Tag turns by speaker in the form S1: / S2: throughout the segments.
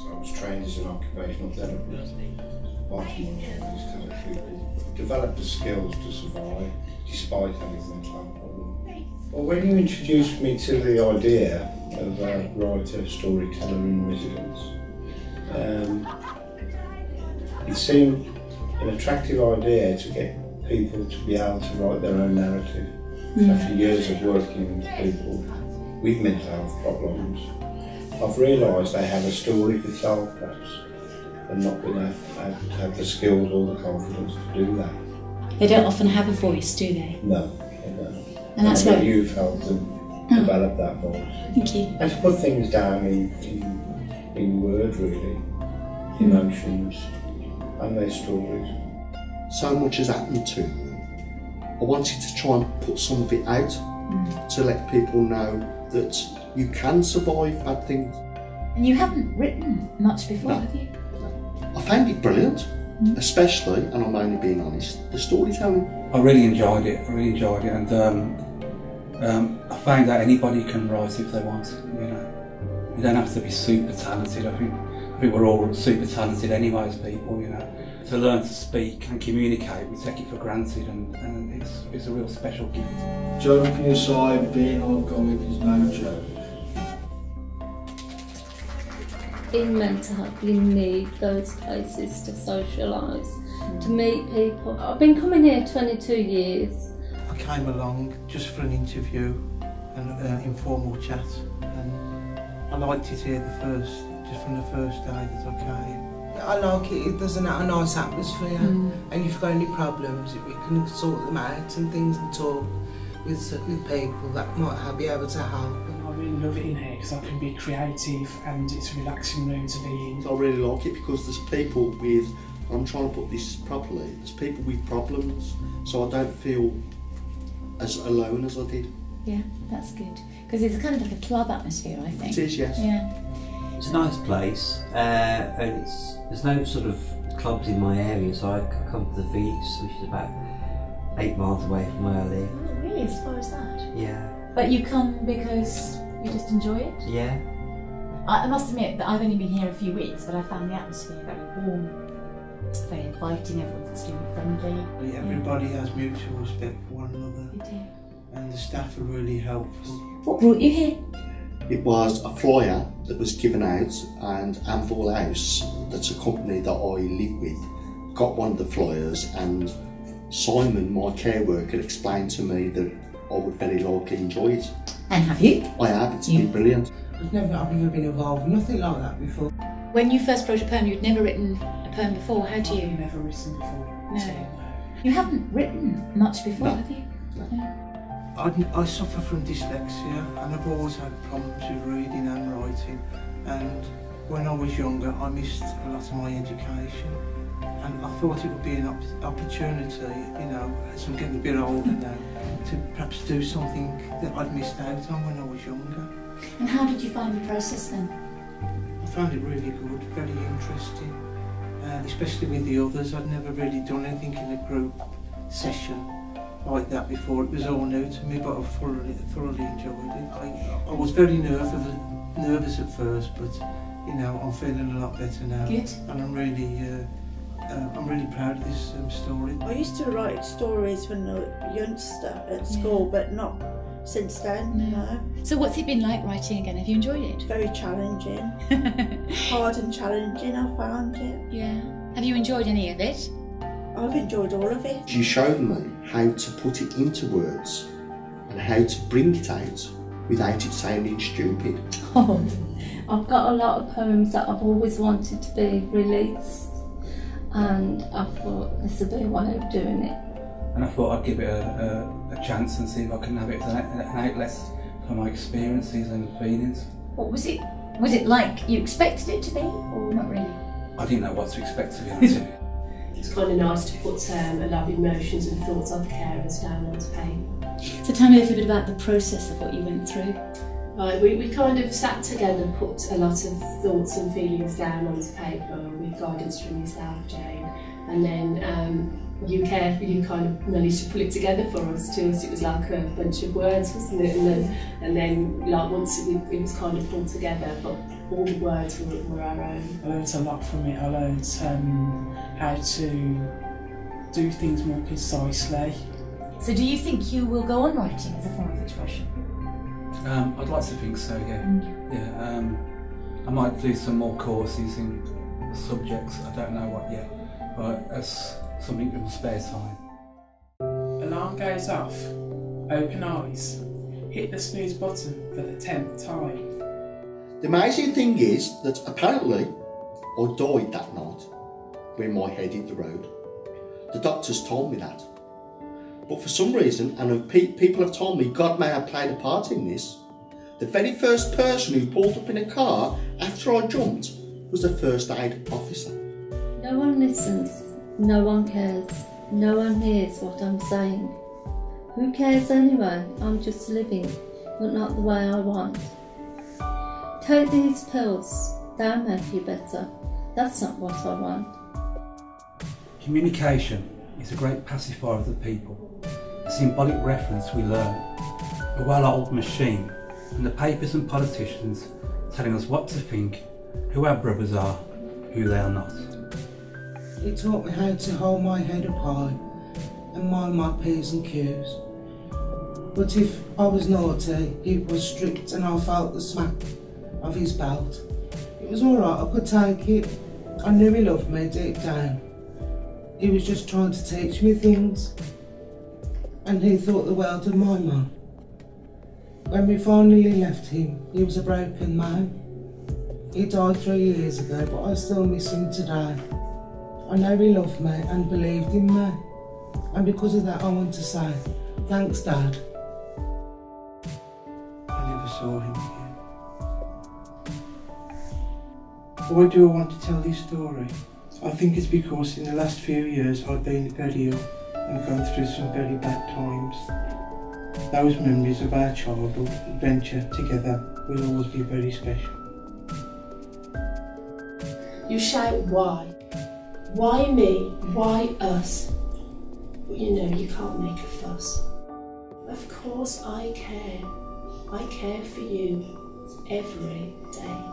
S1: So I was trained as an occupational therapist. Part of my job is to people develop the skills to survive despite having mental health problems. Well, when you introduced me to the idea of a writer, storyteller in residence, um, it seemed an attractive idea to get people to be able to write their own narrative. After years of working with people with mental health problems, I've realised they have a story to tell perhaps and not been able to have the skills or the confidence to do that.
S2: They don't often have a voice, do they?
S1: No, they don't.
S2: And that's
S1: I bet
S2: what.
S1: you've helped them hmm. develop that voice.
S2: Thank you.
S1: And to put things down in, in, in word really, emotions and their stories.
S3: so much has happened to them. I wanted to try and put some of it out hmm. to let people know that you can survive bad things.
S2: And you haven't written much before,
S3: No.
S2: have you?
S3: I found it brilliant, especially, and I'm only being honest, the storytelling.
S4: I really enjoyed it. I really enjoyed it, and um, um, I found that anybody can write if they want. You know, you don't have to be super talented. I think I think we're all super talented anyway as people. You know, to learn to speak and communicate, we take it for granted, and, and it's it's a real special gift.
S5: Joking aside, being on outgoing is no joke.
S6: in mental health, you need those places to socialise, to meet people. I've been coming here 22 years.
S7: I came along just for an interview and uh, informal chat, and I liked it here the first, just from the first day that I came.
S8: I like it, it doesn't have a nice atmosphere mm. and if you've got any problems we can sort them out and things and talk with, with people that might be able to help.
S9: I really love it in here because I can be creative and it's a relaxing room to be in.
S3: I really like it because there's people with, I'm trying to put this properly, there's people with problems, so I don't feel as alone as I did.
S2: Yeah, that's good. Because it's kind of like a club atmosphere, I think.
S3: It is, yes.
S2: Yeah.
S10: It's a nice place, uh, and it's there's no sort of clubs in my area, so I come to the Phoenix, which is about eight miles away from where I live.
S2: Oh, really? As far as that?
S10: Yeah,
S2: But you come because you just enjoy it?
S10: yeah.
S2: I, I must admit that I've only been here a few weeks, but I found the atmosphere very warm, very inviting, everyone's extremely friendly.
S7: Everybody has mutual respect for one another,
S2: You do.
S7: and the staff are really helpful.
S2: What brought you here?
S3: It was a flyer that was given out, and Anvil House, that's a company that I live with, got one of the flyers, and Simon, my care worker, explained to me that I would very likely enjoy it.
S2: And have you?
S3: I have, it's
S2: You-
S3: been brilliant.
S8: I've never, I've never been involved with nothing like that before.
S2: When you first wrote a poem, you'd never written a poem before, had
S9: I've
S2: you?
S9: never written before.
S2: No. You haven't written much before,
S3: No.
S2: have you?
S7: I, I suffer from dyslexia, and I've always had problems with reading and writing. And when I was younger, I missed a lot of my education. And I thought it would be an op- opportunity, you know, as I'm getting a bit older now, to perhaps do something that I'd missed out on when I was younger.
S2: And how did you find the process then?
S7: I found it really good, very interesting, uh, especially with the others. I'd never really done anything in a group session like that before. It was all new to me, but I thoroughly, thoroughly enjoyed it. I, I was very nervous, nervous at first, but you know, I'm feeling a lot better now,
S2: Good.
S7: and I'm really, uh, uh, I'm really proud of this um, story.
S11: I used to write stories when I was a youngster at school, but not since then, you know.
S2: So what's it been like writing again? Have you enjoyed it?
S11: Very challenging, hard and challenging, I found it.
S2: yeah. Have you enjoyed any of it?
S11: I've enjoyed all of it.
S3: She showed me how to put it into words and how to bring it out without it sounding stupid.
S6: Oh, I've got a lot of poems that I've always wanted to be released, and I thought this would be a way of doing it.
S4: And I thought I'd give it a, a, a chance and see if I can have it as an, an outlet for my experiences and feelings.
S2: What was it? Was it like you expected it to be, or not really?
S4: I didn't know what to expect to be honest with you.
S12: It's kind of nice to put um, a lot of emotions and thoughts of carers down onto paper.
S2: So tell me a little bit about the process of what you went through.
S12: Right, we, we kind of sat together and put a lot of thoughts and feelings down onto paper with guidance from yourself, Jane. And then um, you carefully kind of managed to pull it together for us. To us, it was like a bunch of words, wasn't it? And then, and then like once it, it was kind of pulled together, but all the words were, were our own.
S9: I learnt a lot from it. I learnt um, how to do things more concisely.
S2: So do you think you will go on writing as a form of expression?
S4: Um, I'd like to think so, yeah. Yeah. Um, I might do some more courses in subjects. I don't know what yet, but that's something in spare time.
S9: Alarm goes off. Open eyes. Hit the snooze button for the tenth time.
S3: The amazing thing is that apparently I died that night when my head hit the road. The doctors told me that. But for some reason, and people have told me God may have played a part in this, the very first person who pulled up in a car after I jumped was the first aid officer.
S6: No one listens, no one cares, no one hears what I'm saying. Who cares anyway? I'm just living, but not the way I want. Take these pills, they'll make you better. That's not what I want.
S4: Communication is a great pacifier of the people. A symbolic reference we learn. A well-oiled machine, and the papers and politicians telling us what to think, who our brothers are, who they are not.
S8: It taught me how to hold my head up high and mind my P's and Q's. But if I was naughty, it was strict and I felt the smack of his belt. It was alright, I could take it. I knew he loved me deep down. He was just trying to teach me things. And he thought the world of my mum. When we finally left him, he was a broken man. He died three years ago, but I still miss him today. I know he loved me and believed in me. And because of that, I want to say, thanks, Dad.
S7: I never saw him again. Why do I want to tell this story? I think it's because in the last few years I've been very ill and gone through some very bad times. Those memories of our childhood adventure together will always be very special.
S12: You shout why. Why me? Why us? But you know you can't make a fuss. Of course I care. I care for you every day.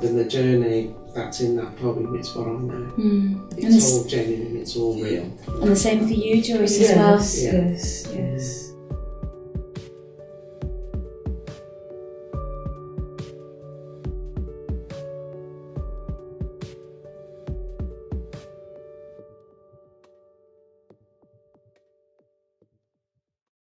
S13: Then the journey that's in that poem, it's what I know.
S2: Mm.
S13: It's
S2: the-
S13: all genuine, it's all real.
S2: And the same for you, Joyce, as well.
S13: Yeah.
S11: Yes, yes.